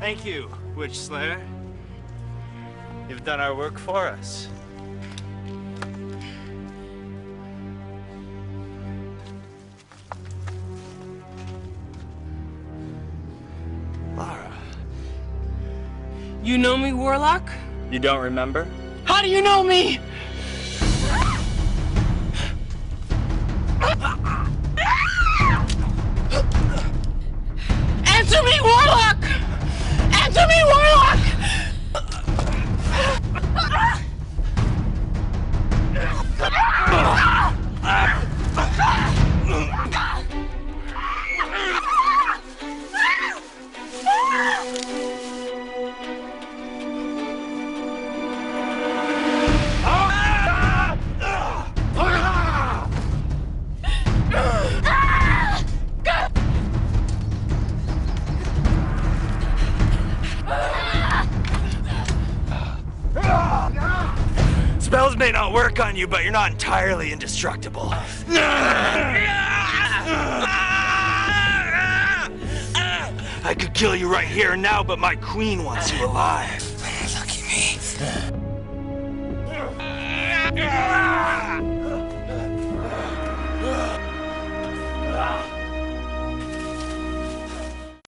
Thank you, Witch Slayer. You've done our work for us. Lara, You know me, Warlock? you don't remember? How do you know me? Spells may not work on you, but you're not entirely indestructible. I could kill you right here and now, but my queen wants you alive. Lucky me.